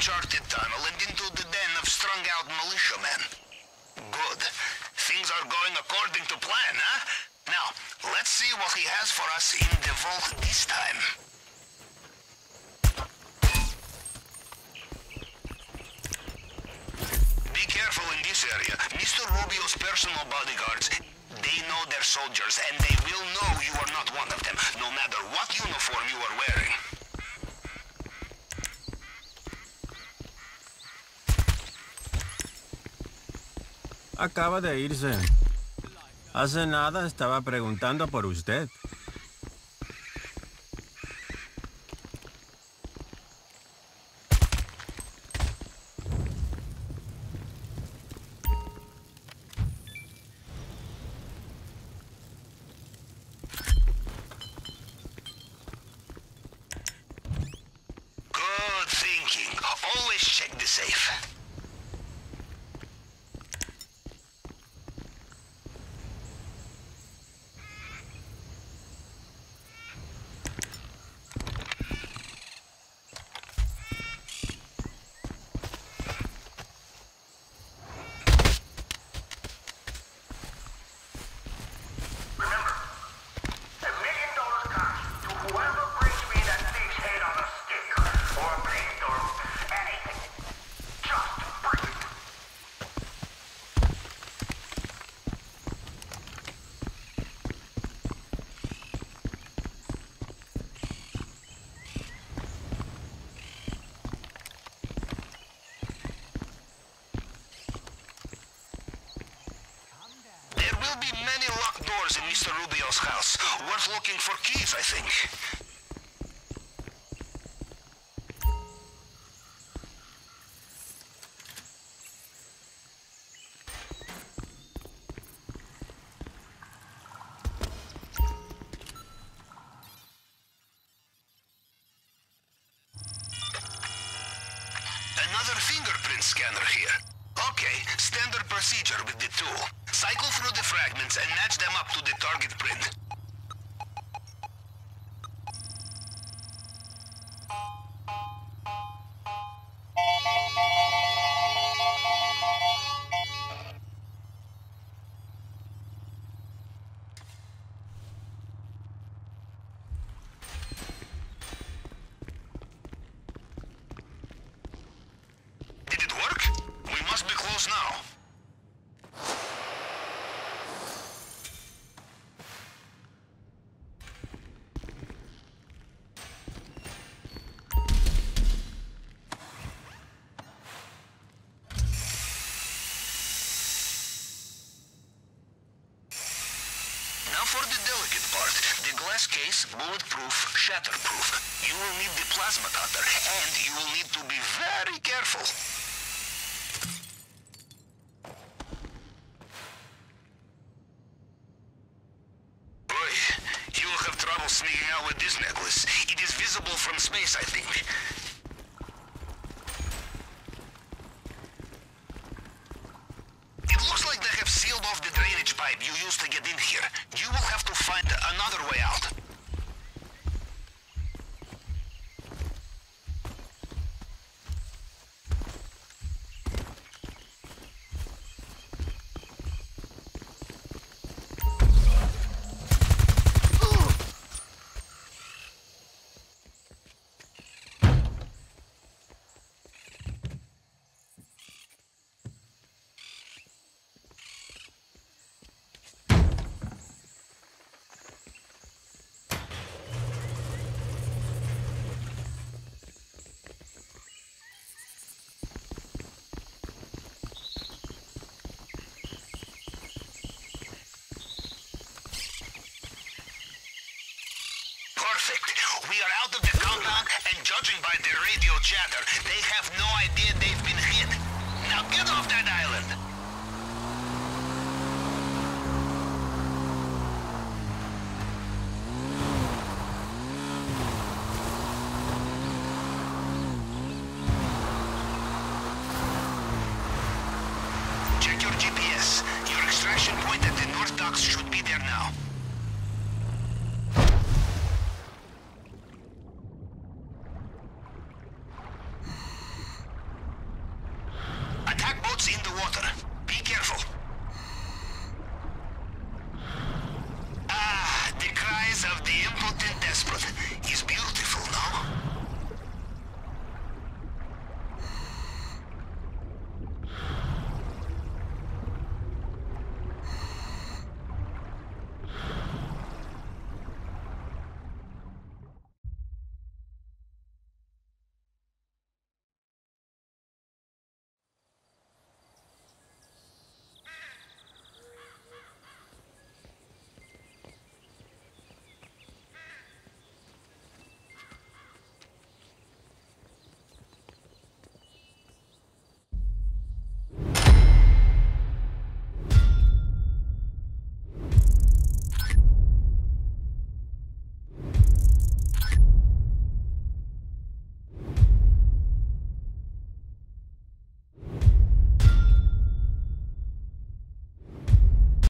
uncharted tunnel and into the den of strung-out militiamen. Good. Things are going according to plan, huh? Now, let's see what he has for us in the vault this time. Be careful in this area. Mr. Rubio's personal bodyguards, they know their soldiers, and they will know you are not one of them, no matter what uniform you are wearing. Acaba de irse. Hace nada estaba preguntando por usted. Mr. House. Worth looking for keys, I think. Another fingerprint scanner here. Okay, standard procedure with the tool. Cycle through the fragments and match them up to the target print. Case, bulletproof, shatterproof. You will need the plasma cutter, and you will need to be very careful. Boy, you will have trouble sneaking out with this necklace. It is visible from space, I think. It looks like they have sealed off the drainage pipe you used to get in here. You will have to find another way out. Perfect. We are out of the compound, and judging by their radio chatter, they have no idea they've been hit. Now get off that island! Check your GPS. Your extraction point at the north docks should be there now. компьютер.